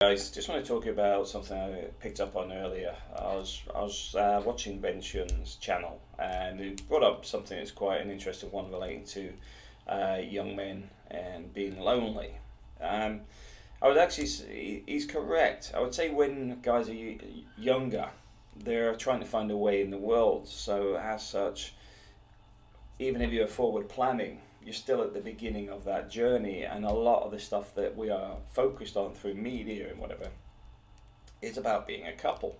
Guys, just want to talk about something I picked up on earlier. I was I was uh, watching Ben Shun's channel, and he brought up something that's quite an interesting one relating to uh, young men and being lonely. Um, I would actually he's correct. I would say when guys are younger, they're trying to find a way in the world. So as such, even if you're forward planning, you're still at the beginning of that journey, and a lot of the stuff that we are focused on through media and whatever is about being a couple.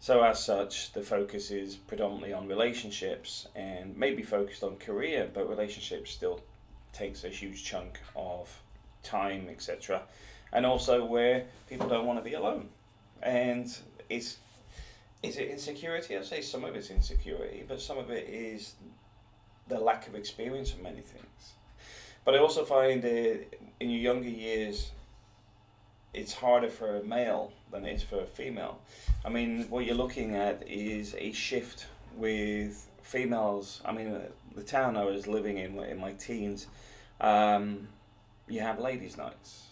So, as such, the focus is predominantly on relationships and maybe focused on career, but relationships still takes a huge chunk of time, etc. And also where people don't want to be alone. And it's is it insecurity? I'd say some of it's insecurity, but some of it is the lack of experience of many things. But I also find that in your younger years, it's harder for a male than it is for a female. I mean, what you're looking at is a shift with females. I mean, the town I was living in in my teens, um, you have ladies' nights.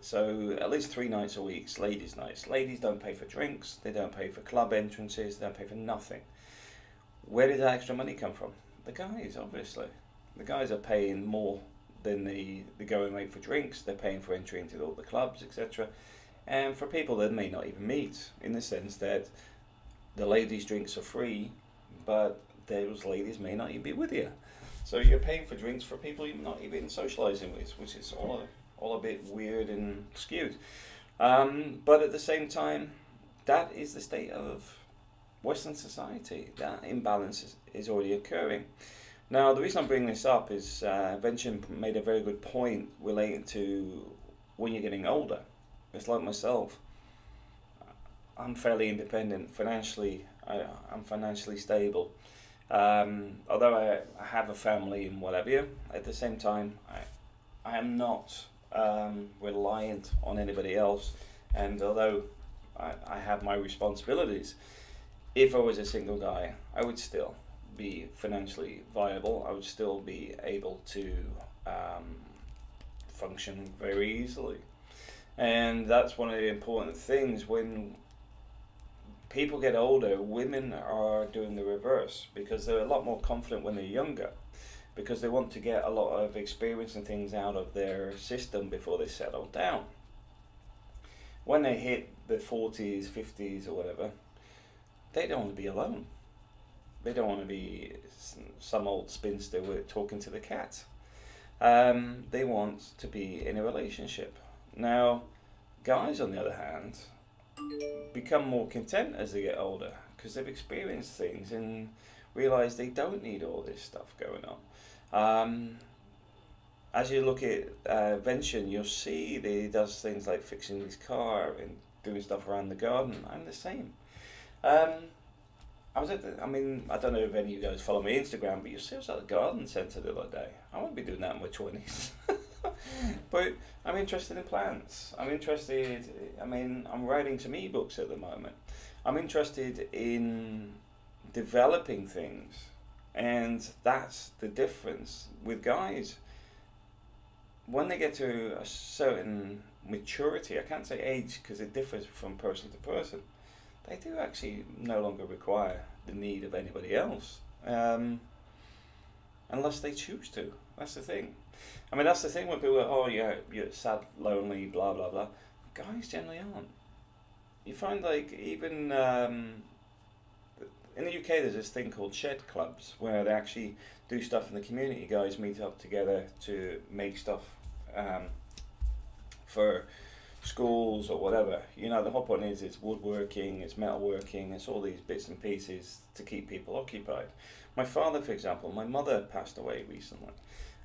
So at least three nights a week, ladies' nights. Ladies don't pay for drinks, they don't pay for club entrances, they don't pay for nothing. Where did that extra money come from? The guys, obviously. The guys are paying more than the, the going rate for drinks, they're paying for entry into all the clubs, etc. And for people that may not even meet, in the sense that the ladies' drinks are free, but those ladies may not even be with you. So you're paying for drinks for people you're not even socialising with, which is all a, all a bit weird and skewed. Um, but at the same time, that is the state of Western society. That imbalance is, is already occurring. Now, the reason I'm bringing this up is uh, Vincent made a very good point relating to when you're getting older. It's like myself. I'm fairly independent financially. I, am financially stable. Um, although I, I, have a family and whatever, at the same time, I, I am not um, reliant on anybody else. And although I, I have my responsibilities, if I was a single guy, I would still be financially viable. I would still be able to um, function very easily. And that's one of the important things when people get older, women are doing the reverse because they're a lot more confident when they're younger because they want to get a lot of experience and things out of their system before they settle down. When they hit the 40s, 50s, or whatever, they don't want to be alone. They don't want to be some old spinster talking to the cat. Um, they want to be in a relationship. Now, guys, on the other hand, become more content as they get older because they've experienced things and realize they don't need all this stuff going on. Um, as you look at uh, Vention, you'll see that he does things like fixing his car and doing stuff around the garden. I'm the same. Um, I was at the, I mean, I don't know if any of you guys follow me Instagram, but you see I was at the garden centre the other day. I won't be doing that in my 20s. but I'm interested in plants. I'm interested, I mean, I'm writing some ebooks at the moment. I'm interested in developing things. And that's the difference with guys. When they get to a certain maturity, I can't say age because it differs from person to person they do actually no longer require the need of anybody else, um, unless they choose to. That's the thing. I mean, that's the thing when people oh, yeah, you're sad, lonely, blah, blah, blah. Guys generally aren't. You find, like, even um, in the UK, there's this thing called shed clubs where they actually do stuff in the community. Guys meet up together to make stuff um, for schools or whatever. You know, the whole point is it's woodworking, it's metalworking, it's all these bits and pieces to keep people occupied. My father, for example, my mother passed away recently.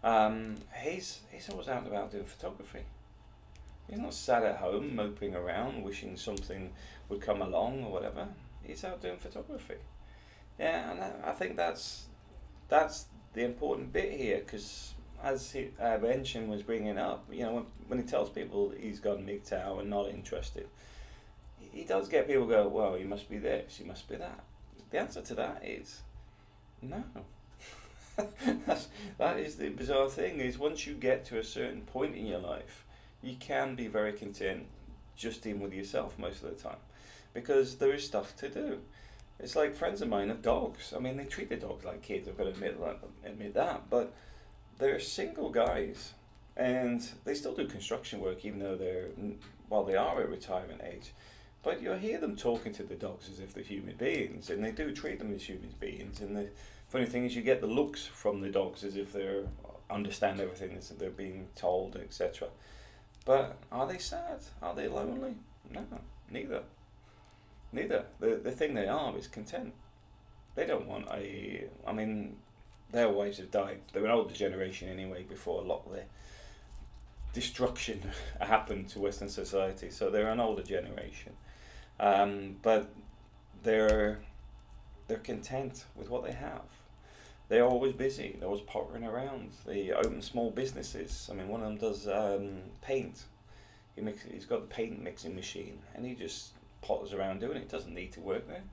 Um, he's he's always out and about doing photography. He's not sat at home moping around, wishing something would come along or whatever. He's out doing photography. Yeah, and I, I think that's that's the important bit here because as he, uh, was bringing up, you know, when, when he tells people he's gone MGTOW and not interested, he does get people go, well, you must be this, you must be that. The answer to that is no. That's, that is the bizarre thing is once you get to a certain point in your life, you can be very content just in with yourself most of the time, because there is stuff to do. It's like friends of mine have dogs. I mean, they treat their dogs like kids. I've got to admit admit that. But they're single guys, and they still do construction work, even though they're well, they are at retirement age. But you hear them talking to the dogs as if they're human beings, and they do treat them as human beings. And the funny thing is, you get the looks from the dogs as if they uh, understand everything that they're being told, etc. But are they sad? Are they lonely? No, neither. Neither. The the thing they are is content. They don't want a. I mean, their wives have died. They're an older generation anyway. Before a lot of the destruction happened to Western society, so they're an older generation. Um, but they're they're content with what they have. They're always busy. They're always pottering around. They open small businesses. I mean, one of them does um, paint. He makes. He's got the paint mixing machine, and he just potters around doing it. Doesn't need to work there.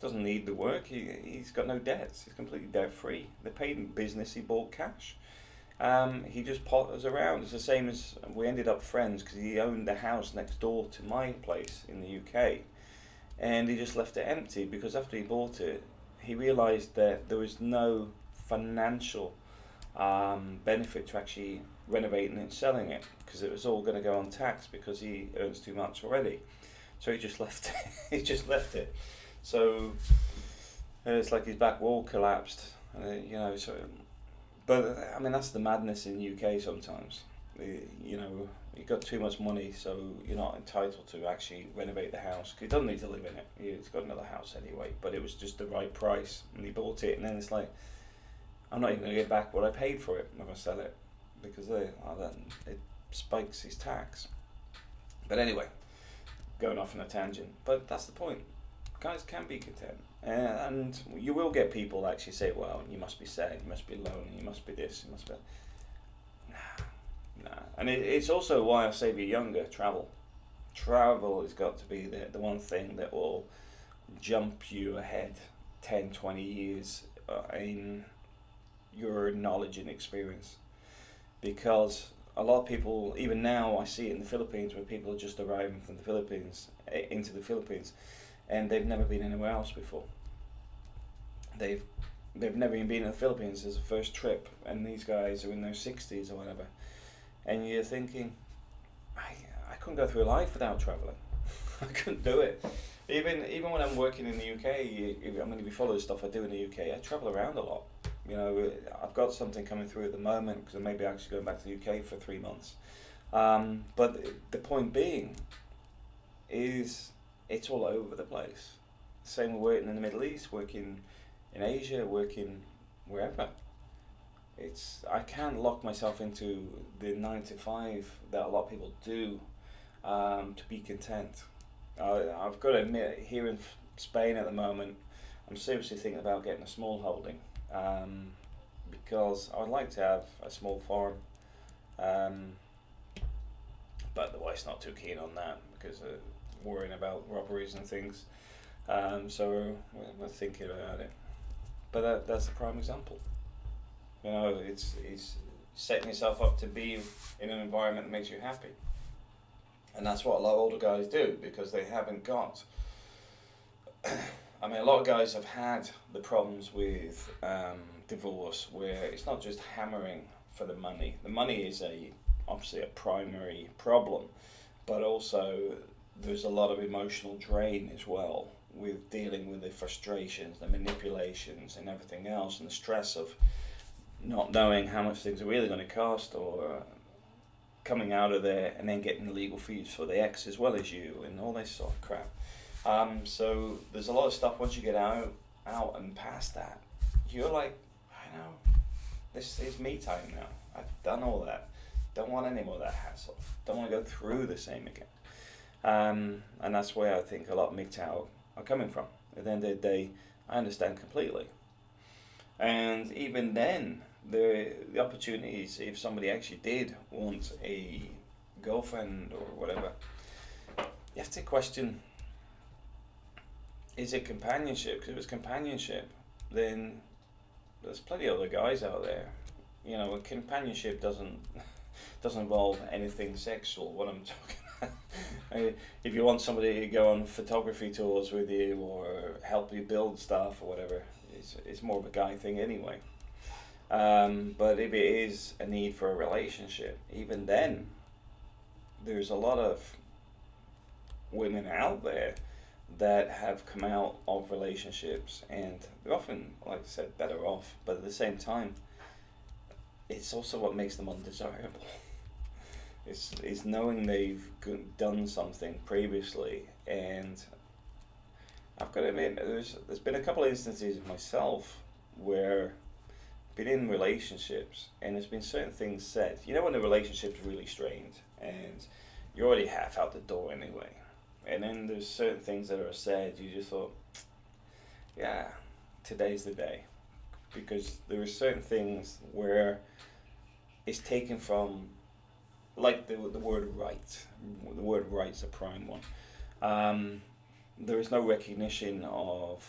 Doesn't need the work. He he's got no debts. He's completely debt free. The paint business he bought cash. Um, he just potters around. It's the same as we ended up friends because he owned the house next door to my place in the UK, and he just left it empty because after he bought it, he realised that there was no financial um, benefit to actually renovating and selling it because it was all going to go on tax because he earns too much already. So he just left. It. he just left it. So it's like his back wall collapsed, and uh, you know so but I mean, that's the madness in the UK sometimes. You know, you've got too much money, so you're not entitled to actually renovate the house. He doesn't need to live in it. He's got another house anyway. But it was just the right price, and he bought it. And then it's like, I'm not even going to get back what I paid for it if I sell it, because they, oh, then it spikes his tax. But anyway, going off on a tangent. But that's the point. Guys can be content. And you will get people actually say, well, you must be sad, you must be lonely, you must be this, you must be. Nah, nah. And it, it's also why I say you're younger, travel. Travel has got to be the, the one thing that will jump you ahead 10, 20 years uh, in your knowledge and experience. Because a lot of people, even now, I see it in the Philippines where people are just arriving from the Philippines eh, into the Philippines and they've never been anywhere else before. They've they've never even been in the Philippines as a first trip, and these guys are in their sixties or whatever, and you're thinking, I I couldn't go through life without traveling. I couldn't do it. Even even when I'm working in the UK, I mean, if you follow the stuff I do in the UK, I travel around a lot. You know, I've got something coming through at the moment because I may be actually going back to the UK for three months. Um, but the point being is it's all over the place. Same with working in the Middle East, working in Asia, working wherever. It's I can't lock myself into the nine to five that a lot of people do um, to be content. I, I've got to admit, here in Spain at the moment, I'm seriously thinking about getting a small holding um, because I would like to have a small farm. Um, but the wife's not too keen on that because uh, worrying about robberies and things. Um, so we're, we're thinking about it. But that, that's a prime example. You know, it's, it's setting yourself up to be in an environment that makes you happy. And that's what a lot of older guys do because they haven't got. I mean, a lot of guys have had the problems with um, divorce where it's not just hammering for the money. The money is a obviously a primary problem, but also there's a lot of emotional drain as well with dealing with the frustrations, the manipulations, and everything else, and the stress of not knowing how much things are really going to cost or uh, coming out of there and then getting the legal fees for the ex as well as you and all this sort of crap. Um, so there's a lot of stuff once you get out out and past that, you're like, I know, this is me time now. I've done all that. Don't want any more of that hassle. Don't want to go through the same again. Um, and that's where I think a lot of MGTOW are coming from. At the end of the day, I understand completely. And even then, the, the opportunities, if somebody actually did want a girlfriend or whatever, you have to question is it companionship? Because if it's companionship, then there's plenty of other guys out there. You know, companionship doesn't doesn't involve anything sexual. What I'm talking if you want somebody to go on photography tours with you or help you build stuff or whatever, it's, it's more of a guy thing anyway. Um, but if it is a need for a relationship, even then, there's a lot of women out there that have come out of relationships and they're often, like I said, better off, but at the same time, it's also what makes them undesirable. It's, it's knowing they've done something previously and I've got to admit there's there's been a couple of instances myself where I've been in relationships and there's been certain things said. You know when the relationship's really strained and you're already half out the door anyway. And then there's certain things that are said you just thought, yeah, today's the day. Because there are certain things where it's taken from like the, the word right. The word right is a prime one. Um, there is no recognition of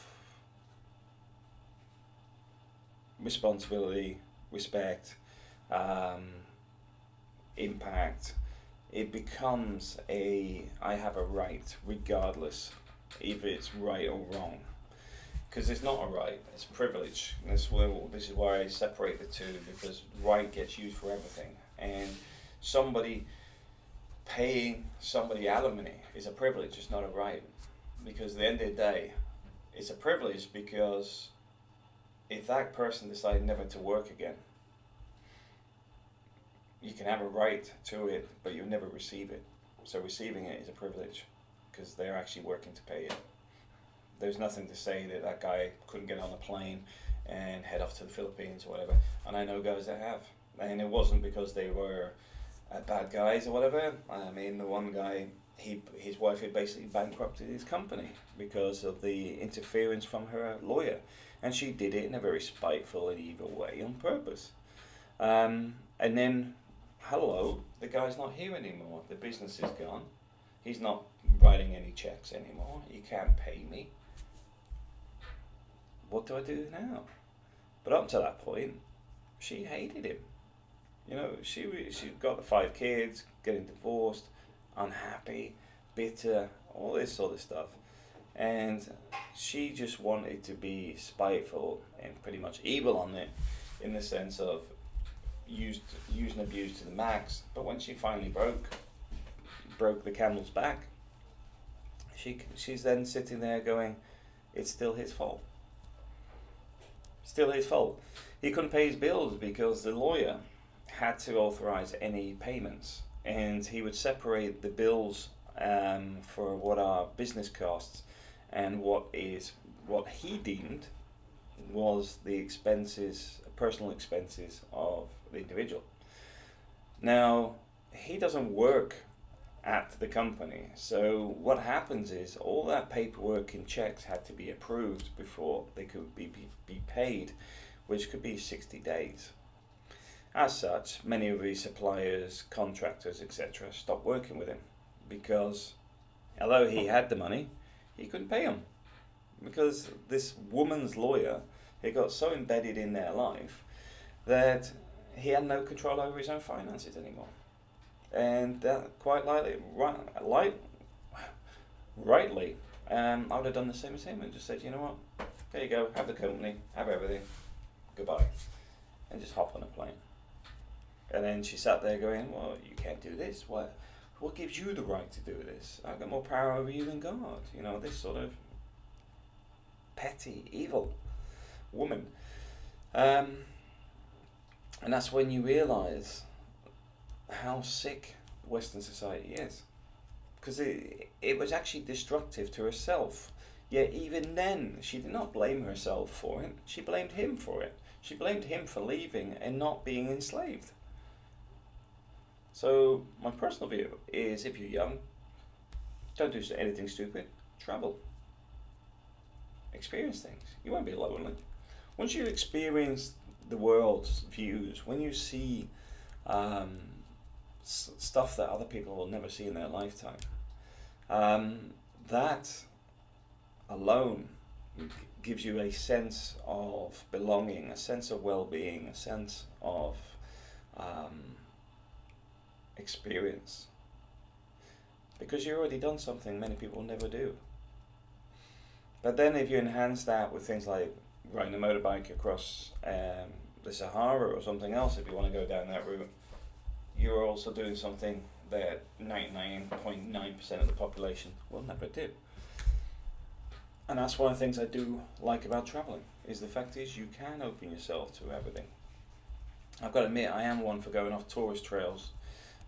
responsibility, respect, um, impact. It becomes a I have a right regardless if it's right or wrong. Because it's not a right, it's privilege. And this, this is why I separate the two because right gets used for everything. And somebody paying somebody alimony is a privilege, it's not a right. Because at the end of the day, it's a privilege because if that person decided never to work again, you can have a right to it, but you'll never receive it. So receiving it is a privilege because they're actually working to pay it. There's nothing to say that that guy couldn't get on a plane and head off to the Philippines or whatever. And I know guys that have. And it wasn't because they were uh, bad guys or whatever. I mean, the one guy, he his wife had basically bankrupted his company because of the interference from her lawyer, and she did it in a very spiteful and evil way on purpose. Um, and then, hello, the guy's not here anymore. The business is gone. He's not writing any checks anymore. He can't pay me. What do I do now? But up to that point, she hated him. You know, she she got the five kids, getting divorced, unhappy, bitter, all this sort of stuff, and she just wanted to be spiteful and pretty much evil on it, in the sense of used used and to the max. But when she finally broke broke the camel's back, she she's then sitting there going, "It's still his fault." Still his fault. He couldn't pay his bills because the lawyer had to authorize any payments, and he would separate the bills um, for what are business costs and what is what he deemed was the expenses, personal expenses of the individual. Now, he doesn't work at the company, so what happens is all that paperwork and checks had to be approved before they could be, be, be paid, which could be 60 days. As such, many of his suppliers, contractors, etc., stopped working with him because although he had the money, he couldn't pay them because this woman's lawyer he got so embedded in their life that he had no control over his own finances anymore, and that quite likely, right, like, rightly, um, I would have done the same as him and just said, you know what, there you go, have the company, have everything, goodbye, and just hop on a plane. And then she sat there going, Well, you can't do this. What, what gives you the right to do this? I've got more power over you than God. You know, this sort of petty, evil woman. Um, and that's when you realize how sick Western society is. Because it, it was actually destructive to herself. Yet, even then, she did not blame herself for it, she blamed him for it. She blamed him for leaving and not being enslaved. So my personal view is if you're young, don't do anything stupid. Travel. Experience things. You won't be lonely. Once you experience the world's views, when you see um, stuff that other people will never see in their lifetime, um, that alone gives you a sense of belonging, a sense of well-being, a sense of um, experience. because you've already done something many people never do. But then if you enhance that with things like riding a motorbike across um, the Sahara or something else, if you want to go down that route, you're also doing something that 99.9% of the population will never do. And that's one of the things I do like about traveling, is the fact is you can open yourself to everything. I've got to admit, I am one for going off tourist trails.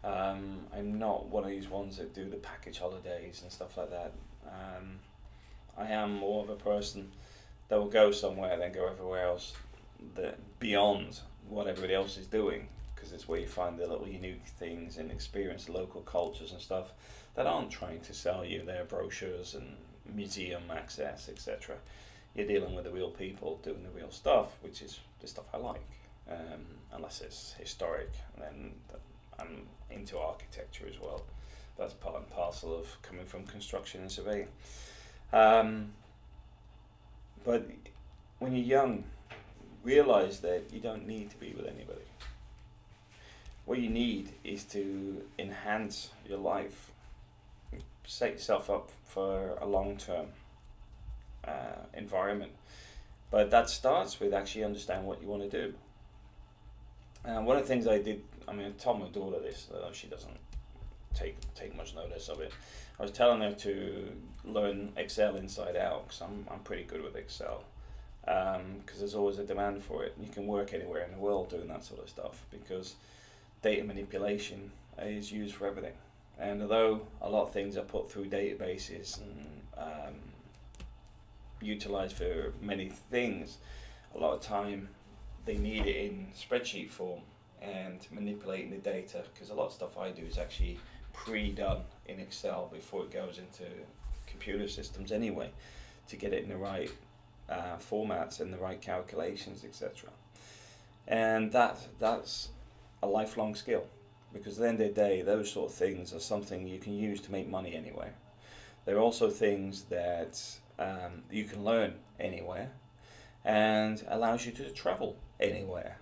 Um, I'm not one of these ones that do the package holidays and stuff like that. Um, I am more of a person that will go somewhere then go everywhere else that beyond what everybody else is doing because it's where you find the little unique things and experience local cultures and stuff that aren't trying to sell you their brochures and museum access etc you're dealing with the real people doing the real stuff which is the stuff I like um, unless it's historic then Into architecture as well that's part and parcel of coming from construction and surveying um, but when you're young, realize that you don't need to be with anybody. What you need is to enhance your life, set yourself up for a long term uh, environment. But that starts with actually understand what you want to do. And one of the things I did, I mean, I told my daughter this, though she doesn't take take much notice of it. I was telling her to learn Excel inside out because I'm, I'm pretty good with Excel because um, there's always a demand for it. You can work anywhere in the world doing that sort of stuff because data manipulation is used for everything. And although a lot of things are put through databases and um, utilized for many things, a lot of time they need it in spreadsheet form and manipulating the data because a lot of stuff I do is actually pre-done in Excel before it goes into computer systems anyway to get it in the right uh, formats and the right calculations etc and that that's a lifelong skill because at the end of the day those sort of things are something you can use to make money anywhere. They're also things that um, you can learn anywhere and allows you to travel anywhere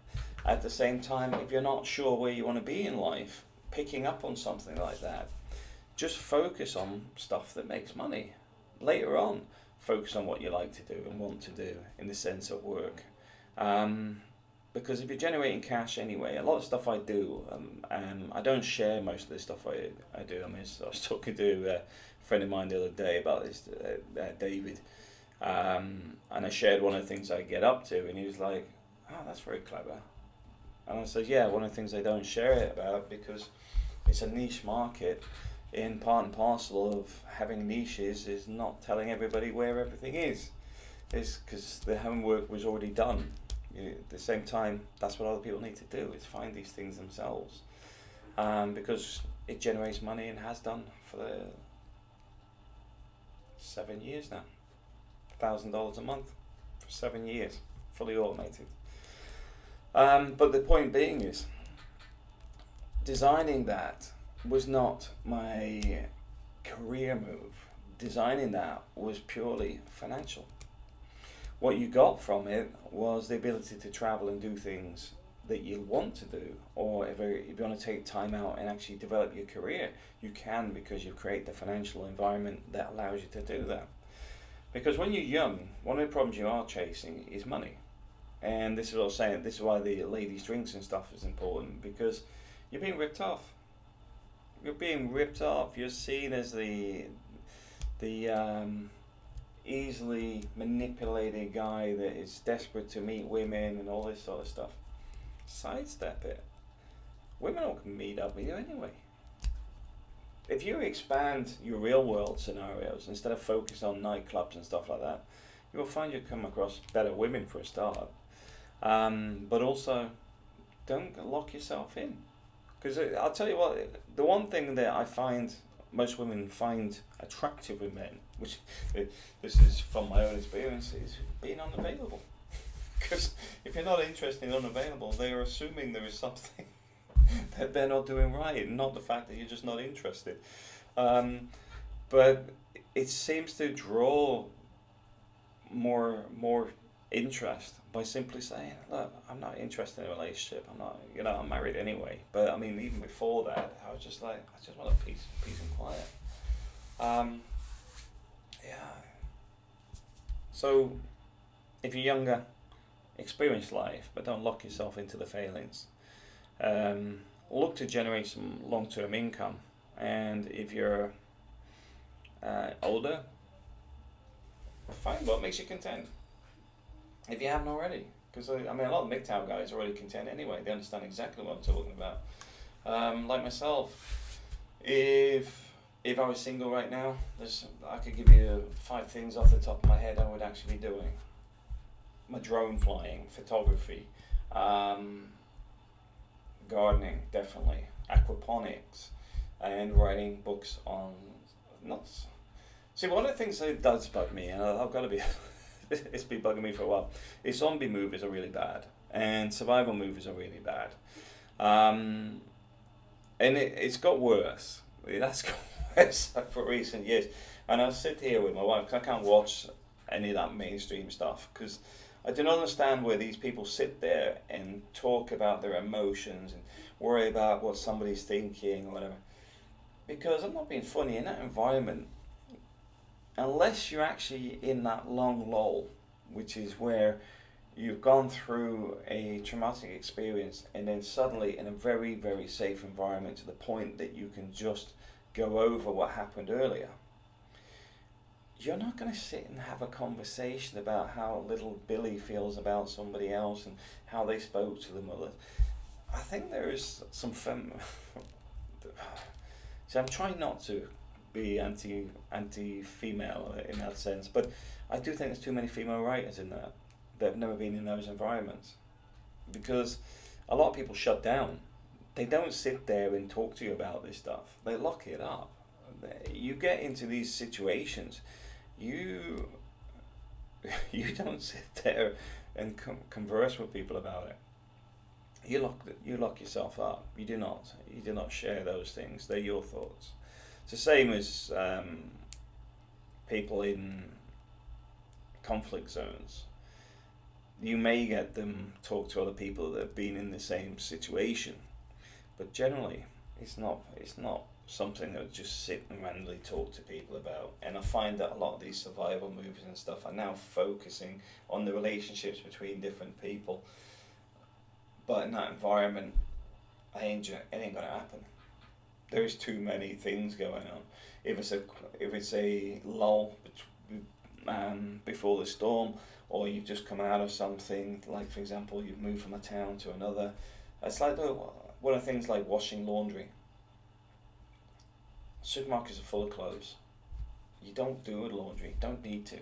at the same time if you're not sure where you want to be in life picking up on something like that. Just focus on stuff that makes money. Later on, focus on what you like to do and want to do in the sense of work. Um, because if you're generating cash anyway, a lot of stuff I do, um, um, I don't share most of the stuff I, I do. I mean, I was talking to a friend of mine the other day about this, uh, uh, David, um, and I shared one of the things I get up to, and he was like, "Oh, that's very clever." And I said, "Yeah, one of the things they don't share it about because it's a niche market in part and parcel of having niches is not telling everybody where everything is. Is because the homework was already done. You at the same time that's what other people need to do is find these things themselves. Um, because it generates money and has done for the seven years now. Thousand dollars a month for seven years fully automated um, but the point being is designing that was not my career move. Designing that was purely financial. What you got from it was the ability to travel and do things that you want to do, or if, if you want to take time out and actually develop your career, you can because you create the financial environment that allows you to do that. Because when you're young, one of the problems you are chasing is money. And this is what I was saying, this is why the ladies' drinks and stuff is important because you're being ripped off. You're being ripped off. You're seen as the the um, easily manipulated guy that is desperate to meet women and all this sort of stuff. Sidestep it. Women will meet up with you anyway. If you expand your real world scenarios instead of focus on nightclubs and stuff like that, you will find you come across better women for a start. Um, but also, don't lock yourself in. Because I'll tell you what, the one thing that I find most women find attractive in men, which this is from my own experience, is being unavailable. Because if you're not interested in unavailable, they are assuming there is something that they're not doing right, not the fact that you're just not interested. Um, but it seems to draw more more interest by simply saying, look, I'm not interested in a relationship. I'm not, you know, I'm married anyway. But I mean, even before that, I was just like, I just want a peace, peace and quiet. Um, yeah. So, if you're younger, experience life, but don't lock yourself into the failings. Um, look to generate some long term income. And if you're uh, older, find what makes you content. If you haven't already. Because, I mean, a lot of MGTOW guys are already content anyway. They understand exactly what I'm talking about. Um, like myself, if if I was single right now, there's I could give you five things off the top of my head I would actually be doing. My drone flying, photography, um, gardening, definitely, aquaponics, and writing books on not. See, one of the things that does bug me, and I've got to be, it's been bugging me for a while, zombie movies are really bad, and survival movies are really bad. Um, and it, it's got worse. That's got worse for recent years. And I sit here with my wife because I can't watch any of that mainstream stuff because I don't understand where these people sit there and talk about their emotions and worry about what somebody's thinking or whatever. Because I'm not being funny in that environment. Unless you're actually in that long lull, which is where you've gone through a traumatic experience and then suddenly in a very very safe environment to the point that you can just go over what happened earlier you're not going to sit and have a conversation about how little billy feels about somebody else and how they spoke to the mother i think there is some fem so i'm trying not to be anti anti female in that sense but i do think there's too many female writers in that they've never been in those environments. Because a lot of people shut down. They don't sit there and talk to you about this stuff. They lock it up. You get into these situations, you you don't sit there and converse with people about it. You lock you lock yourself up. You do not you do not share those things. They're your thoughts. It's the same as um, people in conflict zones you may get them talk to other people that have been in the same situation, but generally, it's not. It's not something that just sit and randomly talk to people about. And I find that a lot of these survival movies and stuff are now focusing on the relationships between different people. But in that environment, I ain't, it ain't gonna happen. There's too many things going on. If it's a if it's a lull um, before the storm, or you've just come out of something, like for example, you've moved from a town to another. It's like the, one of things like washing laundry. Supermarkets are full of clothes. You don't do a laundry, you don't need to.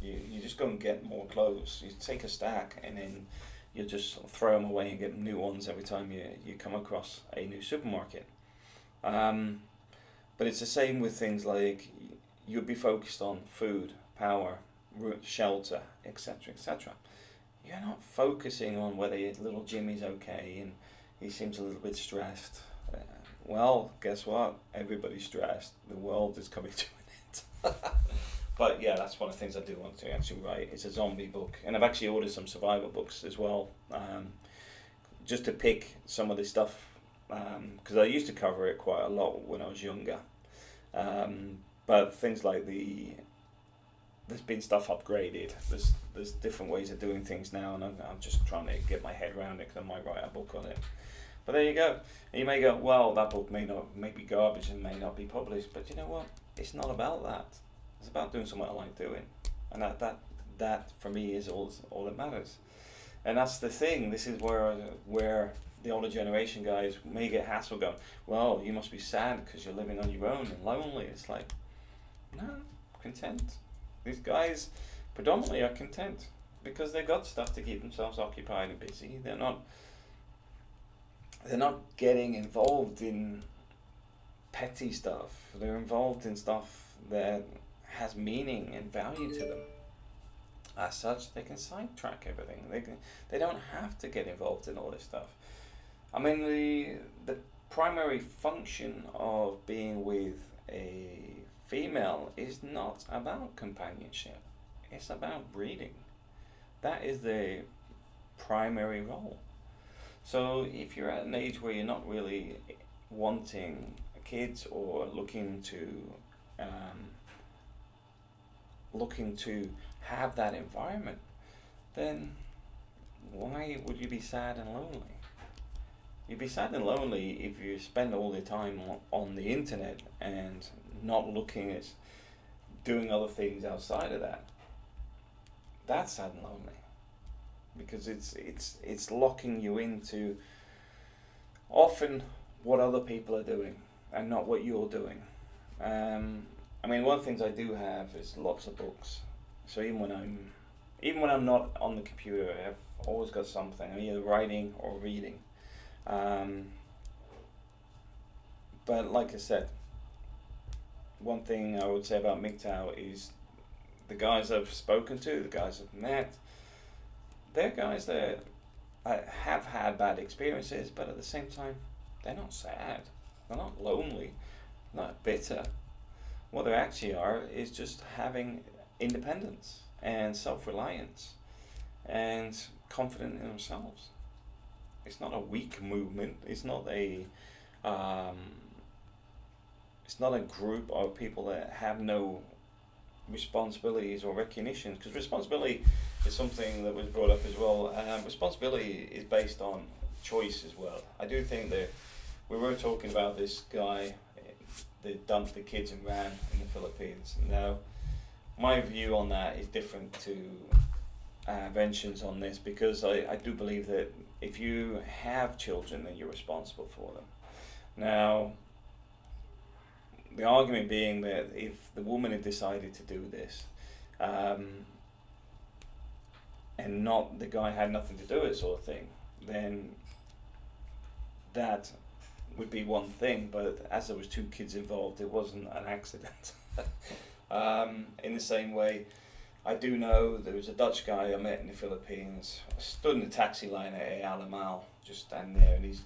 You, you just go and get more clothes. You take a stack and then you just throw them away and get new ones every time you, you come across a new supermarket. Um, but it's the same with things like you'd be focused on food, power, shelter, etc., etc. You're not focusing on whether little Jimmy's okay and he seems a little bit stressed. Uh, well, guess what? Everybody's stressed. The world is coming to an end. but yeah, that's one of the things I do want to actually write. It's a zombie book, and I've actually ordered some survival books as well, um, just to pick some of the stuff because um, I used to cover it quite a lot when I was younger. Um, but things like the there's been stuff upgraded. There's there's different ways of doing things now, and I'm, I'm just trying to get my head around it because I might write a book on it. But there you go. And you may go, well, that book may not may be garbage and may not be published, but you know what? It's not about that. It's about doing something I like doing, and that that that for me is all all that matters. And that's the thing. This is where where the older generation guys may get hassled going, well, you must be sad because you're living on your own and lonely. It's like, no, content. These guys predominantly are content because they got stuff to keep themselves occupied and busy. They're not they're not getting involved in petty stuff. They're involved in stuff that has meaning and value to them. As such, they can sidetrack everything. They can, they don't have to get involved in all this stuff. I mean, the the primary function of being with a female is not about companionship, it's about breeding. That is the primary role. So if you're at an age where you're not really wanting kids or looking to um, looking to have that environment, then why would you be sad and lonely? You'd be sad and lonely if you spend all your time on the internet and not looking at doing other things outside of that. That's sad and lonely because it's it's it's locking you into often what other people are doing and not what you're doing. Um, I mean, one of the things I do have is lots of books. So even when I'm even when I'm not on the computer, I've always got something. I'm either writing or reading. Um, but like I said, one thing I would say about MGTOW is the guys I've spoken to, the guys I've met, they're guys that have had bad experiences, but at the same time, they're not sad. They're not lonely, not bitter. What they actually are is just having independence and self reliance and confident in themselves. It's not a weak movement. It's not a um, it's not a group of people that have no responsibilities or recognition because responsibility is something that was brought up as well. Um, responsibility is based on choice as well. I do think that we were talking about this guy that dumped the kids and ran in the Philippines. Now, my view on that is different to uh, Vention's on this because I, I do believe that if you have children, then you're responsible for them. Now, the argument being that if the woman had decided to do this, um, and not the guy had nothing to do with it, sort of thing, then that would be one thing. But as there was two kids involved, it wasn't an accident. um, in the same way, I do know there was a Dutch guy I met in the Philippines. I stood in the taxi line at Alamal, just standing there, and he's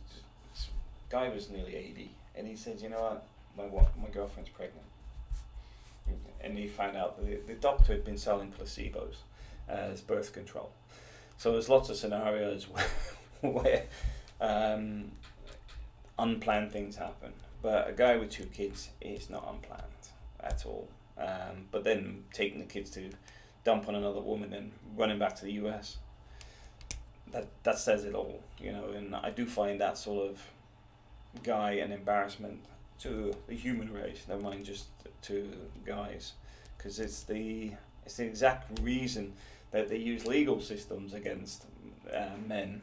this guy was nearly eighty, and he said, "You know what? My my girlfriend's pregnant." And he found out that the doctor had been selling placebos as birth control. So there's lots of scenarios where, where um, unplanned things happen. But a guy with two kids is not unplanned at all. Um, but then taking the kids to dump on another woman and running back to the US, that that says it all, you know. And I do find that sort of guy an embarrassment to the human race, never mind just to guys, because it's the it's the exact reason that they use legal systems against uh, men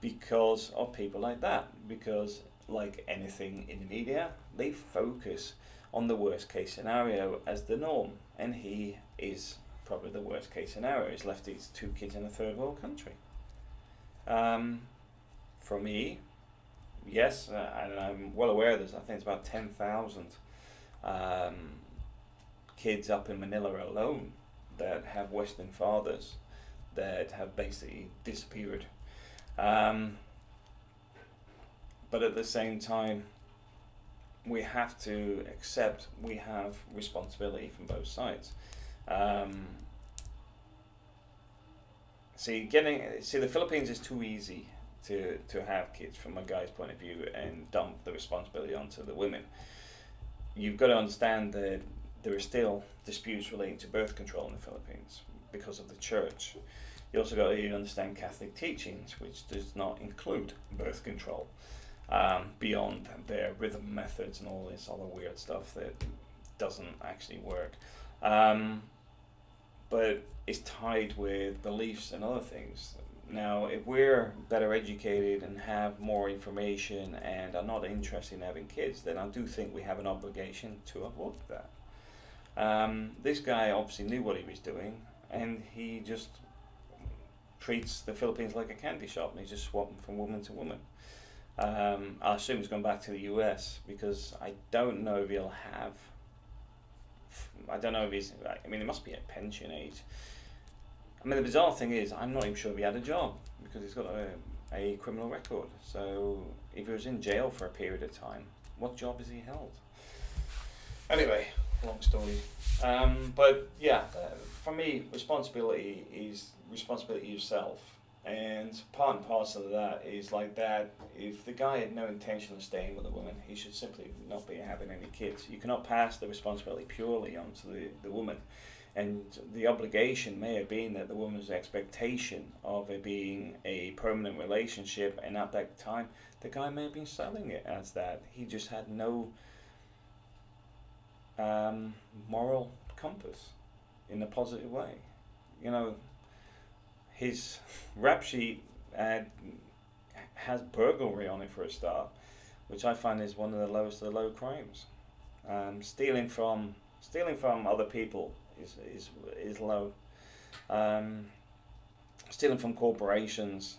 because of people like that. Because, like anything in the media, they focus on the worst case scenario as the norm, and he is probably the worst case scenario. He's left his two kids in a third world country. Um, for me, yes, uh, and I'm well aware there's, I think it's about 10,000 um, kids up in Manila alone that have Western fathers that have basically disappeared. Um, but at the same time, we have to accept we have responsibility from both sides. Um, see, getting see the Philippines is too easy to to have kids from a guy's point of view and dump the responsibility onto the women. You've got to understand that there are still disputes relating to birth control in the Philippines because of the church. You also got to understand Catholic teachings, which does not include birth control um, beyond their rhythm methods and all this other weird stuff that doesn't actually work. Um, but it's tied with beliefs and other things. Now, if we're better educated and have more information and are not interested in having kids, then I do think we have an obligation to avoid that. Um, this guy obviously knew what he was doing, and he just treats the Philippines like a candy shop, and he's just swapping from woman to woman. Um, I assume he's gone back to the US because I don't know if he'll have. I don't know if he's. I mean, he must be at pension age. I mean, the bizarre thing is, I'm not even sure if he had a job because he's got a, a criminal record. So, if he was in jail for a period of time, what job has he held? Anyway, long story. Um, but yeah, uh, for me, responsibility is responsibility yourself And part and parcel of that is like that. If the guy had no intention of staying with a woman, he should simply not be having any kids. You cannot pass the responsibility purely onto the, the woman. And the obligation may have been that the woman's expectation of it being a permanent relationship, and at that time, the guy may have been selling it as that. He just had no um, moral compass in a positive way. You know, his rap sheet has burglary on it for a start, which I find is one of the lowest of the low crimes. Um, stealing from stealing from other people is is is low. Um, stealing from corporations,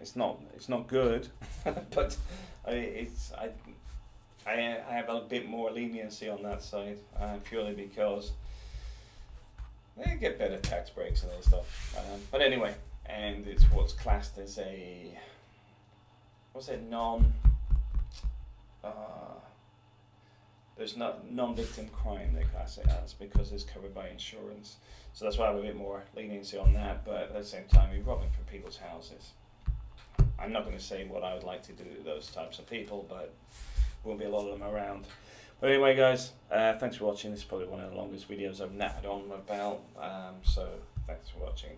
it's not it's not good, but I, it's I, I I have a bit more leniency on that side uh, purely because they get better tax breaks and other stuff. Um, but anyway, and it's what's classed as a what's it non. Uh, there's not non-victim crime they class it as because it's covered by insurance. So that's why I have a bit more leniency on that. But at the same time, you're robbing from people's houses. I'm not going to say what I would like to do to those types of people, but won't be a lot of them around. But anyway, guys, uh, thanks for watching. This is probably one of the longest videos I've nattered on about. Um, so thanks for watching.